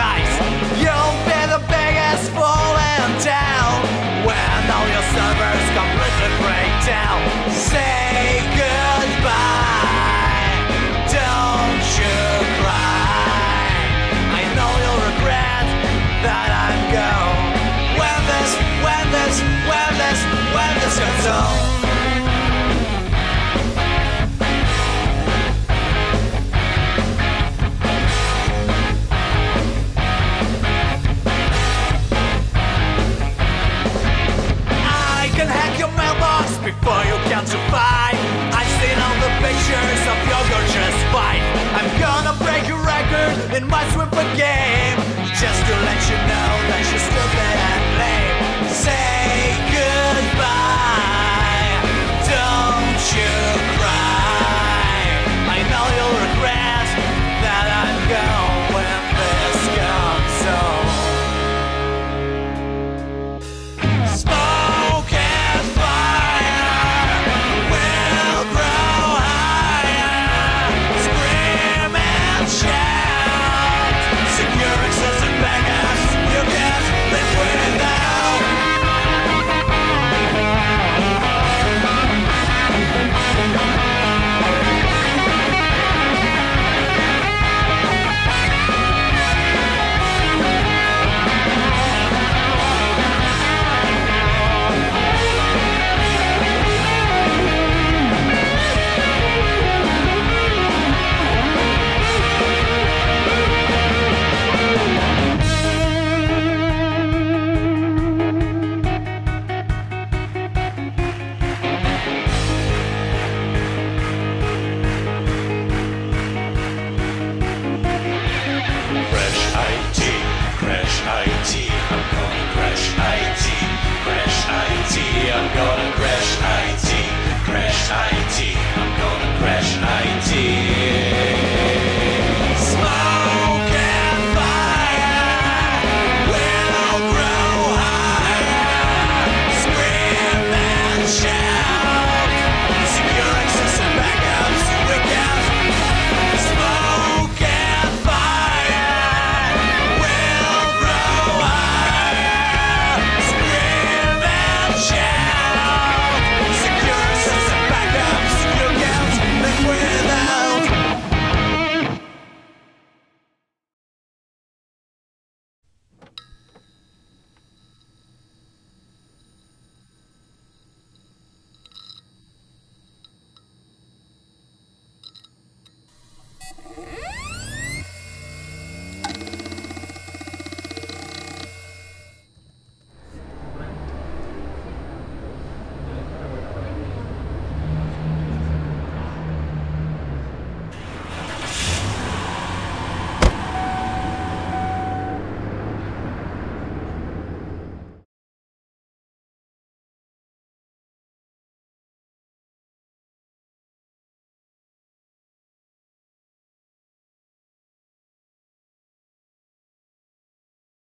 life. before you can survive. I've seen all the pictures of your gorgeous fight I'm gonna break your record in my swim again. Menschheit.